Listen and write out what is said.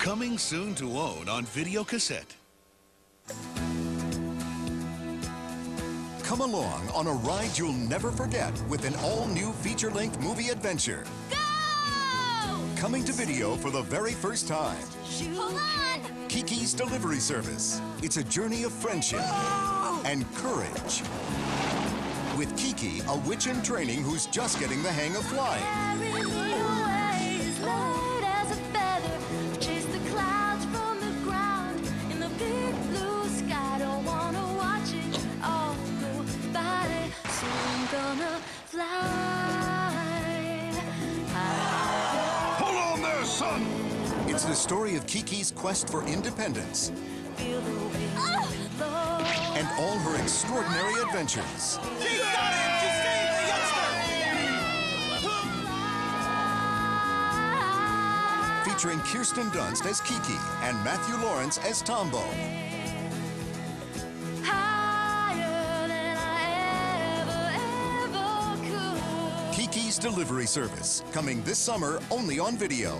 Coming soon to own on video cassette. Come along on a ride you'll never forget with an all-new feature-length movie adventure. Go! Coming to video for the very first time. Hold on! Kiki's Delivery Service. It's a journey of friendship and courage. With Kiki, a witch in training who's just getting the hang of flying. Son! It's the story of Kiki's quest for independence Feel the wind blow. and all her extraordinary adventures. Featuring Kirsten Dunst as Kiki and Matthew Lawrence as Tombo. Higher than I ever, ever could. Kiki's Delivery Service, coming this summer only on video.